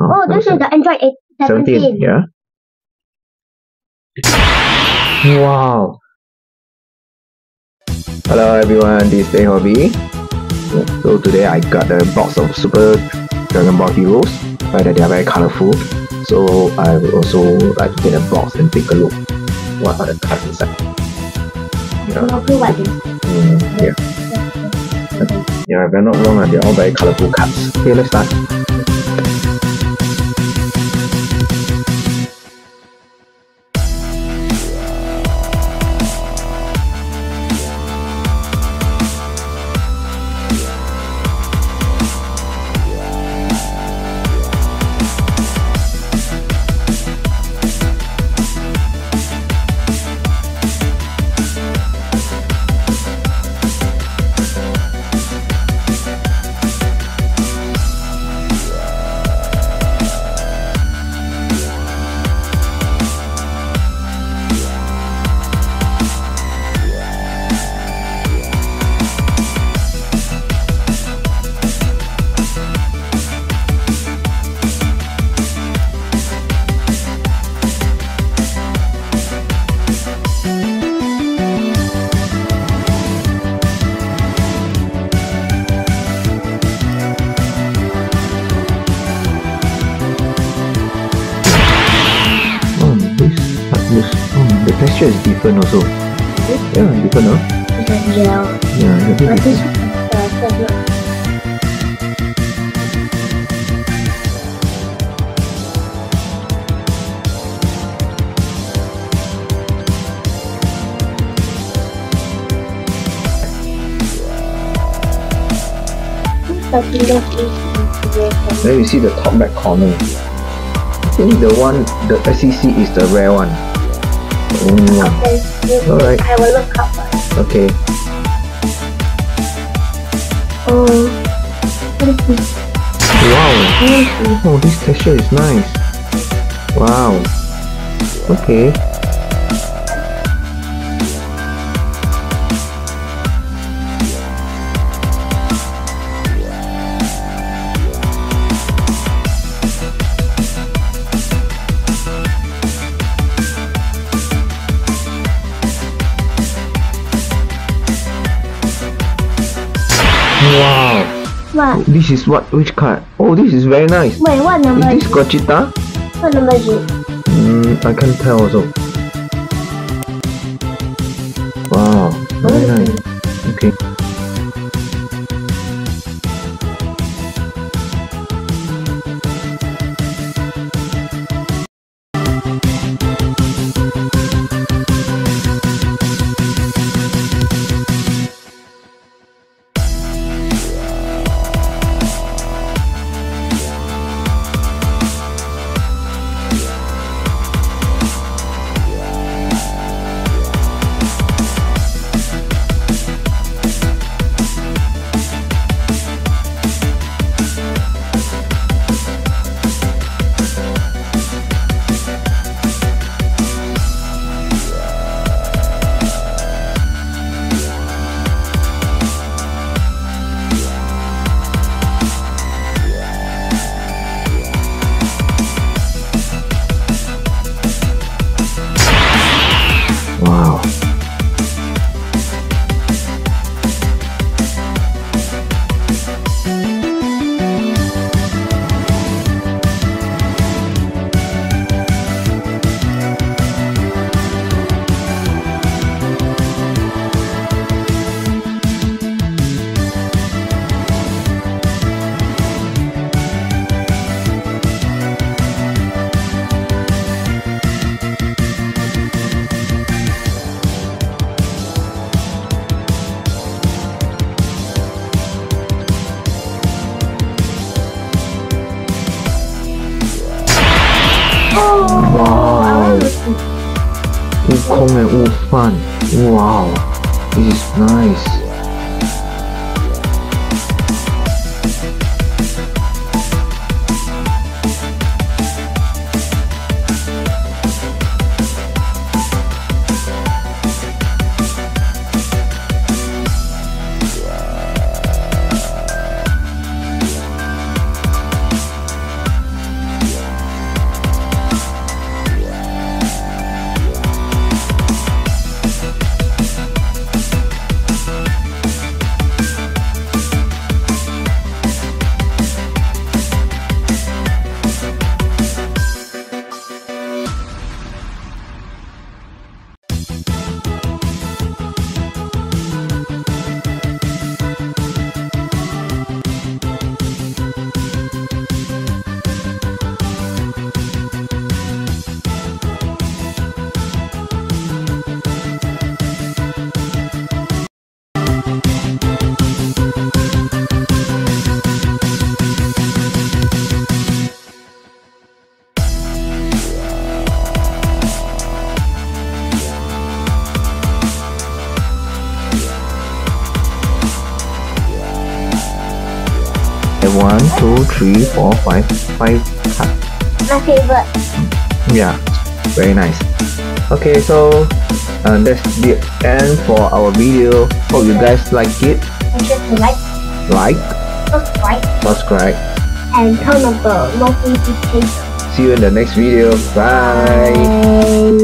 Oh, this is the Android 8, 17. 17. Yeah. Wow. Hello everyone, this is Laie Hobby. So today I got a box of Super Dragon Ball Heroes. Right, they are very colorful. So I would also like to get a box and take a look what are the cards inside. Yeah. Mm, yeah. Yeah, if I'm not wrong, uh, they're all very colorful cards. Okay, let's start. Oh, the texture is different also. Yeah, different, huh? is a gel. Yeah, a bit different. is. Then you see the top back corner. I think the one, the SEC is the rare one. One. Okay, Alright. I will look up. Okay. Oh? Wow. Oh, this texture is nice. Wow. Okay. What? This is what? Which card? Oh, this is very nice. Wait, what number Is is this Gogeta? What number is it? Mm, I can't tell also. Wow, very nice. Okay. Wukong and Wufan. Wow. This is nice. Three, four, five, five heart. My favorite. Yeah, very nice. Okay, so uh, that's the end for our video. Hope you guys like it. Make sure to like, Like, subscribe, subscribe. and turn on the notification. See you in the next video. Bye. Bye.